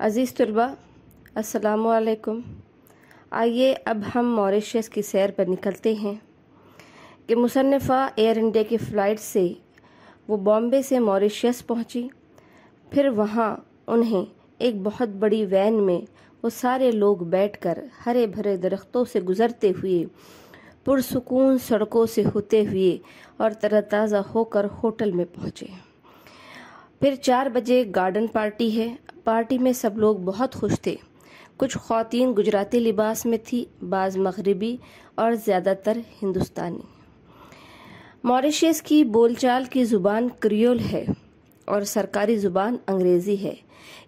अज़ीज़ तलबा असलकुम आइए अब हम मॉरिशस की सैर पर निकलते हैं कि मुसनफ़ा एयर इंडिया की फ़्लाइट से वो बॉम्बे से मॉरिशस पहुँची। फिर वहाँ उन्हें एक बहुत बड़ी वैन में वो सारे लोग बैठकर हरे भरे दरख्तों से गुज़रते हुए, पुरसकून सड़कों से होते हुए और तरताज़ा होकर होटल में पहुँचे। फिर चार बजे गार्डन पार्टी है। पार्टी में सब लोग बहुत खुश थे। कुछ खातन गुजराती लिबास में थी, बाज़ मगरबी और ज़्यादातर हिंदुस्तानी। मॉरिशस की बोलचाल की ज़ुबान क्रियोल है और सरकारी ज़ुबान अंग्रेज़ी है।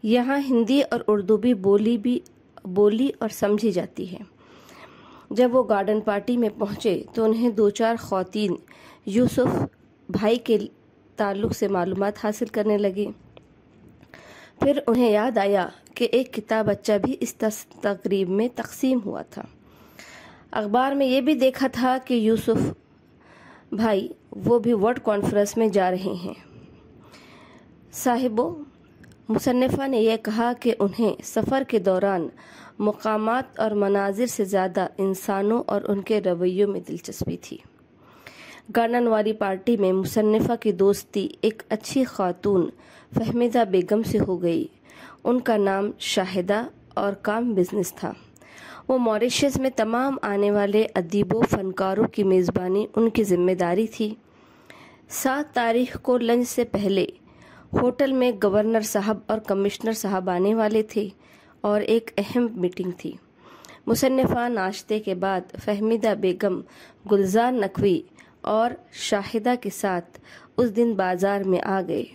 यहाँ हिंदी और उर्दू भी बोली भी, बोली और समझी जाती है। जब वो गार्डन पार्टी में पहुँचे तो उन्हें दो चार खातन यूसुफ भाई के ताल्लुक से मालूम हासिल करने लगी। फिर उन्हें याद आया कि एक किताब बच्चा भी इस तकरीब में तकसीम हुआ था। अखबार में ये भी देखा था कि यूसुफ भाई वो भी वर्ल्ड कॉन्फ्रेंस में जा रहे हैं। साहिबो मुसन्फ़ा ने यह कहा कि उन्हें सफ़र के दौरान मकामात और मनाजिर से ज़्यादा इंसानों और उनके रवैयों में दिलचस्पी थी। गार्डन वाली पार्टी में मुसन्फ़ा की दोस्ती एक अच्छी खातून फहमीदा बेगम से हो गई। उनका नाम शाहिदा और काम बिज़नेस था। वो मॉरिशस में तमाम आने वाले अदीबों फनकारों की मेज़बानी उनकी ज़िम्मेदारी थी। सात तारीख को लंच से पहले होटल में गवर्नर साहब और कमिश्नर साहब आने वाले थे और एक अहम मीटिंग थी। मुसन्फ़ा नाश्ते के बाद फहमीदा बेगम गुलजार नकवी और शाहिदा के साथ उस दिन बाज़ार में आ गए।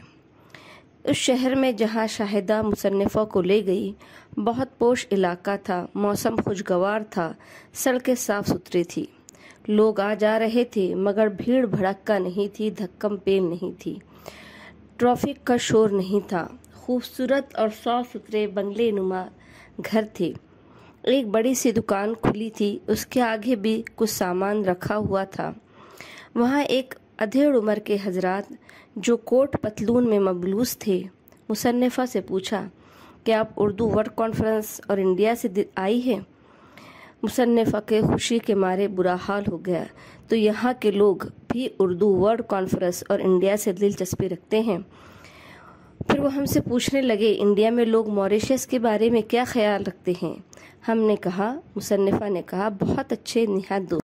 उस शहर में जहाँ शाहिदा मुसन्फ़ा को ले गई, बहुत पोश इलाका था, मौसम खुशगवार था, सड़कें साफ़ सुथरी थी। लोग आ जा रहे थे, मगर भीड़ भड़क्का नहीं थी, धक्कम पेल नहीं थी। ट्रैफ़िक का शोर नहीं था। खूबसूरत और साफ़ सुथरे बंगले नुमा घर थे। एक बड़ी सी दुकान खुली थी, उसके आगे भी कुछ सामान रखा हुआ था। वहाँ एक अधेड़ उम्र के हजरात, जो कोट पतलून में मबलूस थे मुसन्फ़ा से पूछा कि आप उर्दू वर्ल्ड कॉन्फ्रेंस और इंडिया से आई हैं? मुसन्फ़ा के खुशी के मारे बुरा हाल हो गया। तो यहाँ के लोग भी उर्दू वर्ल्ड कॉन्फ्रेंस और इंडिया से दिलचस्पी रखते हैं? फिर वो हमसे पूछने लगे, इंडिया में लोग मॉरिशस के बारे में क्या ख्याल रखते हैं? हमने कहा मुसन्फ़ा ने कहा, बहुत अच्छे निहात दोस्त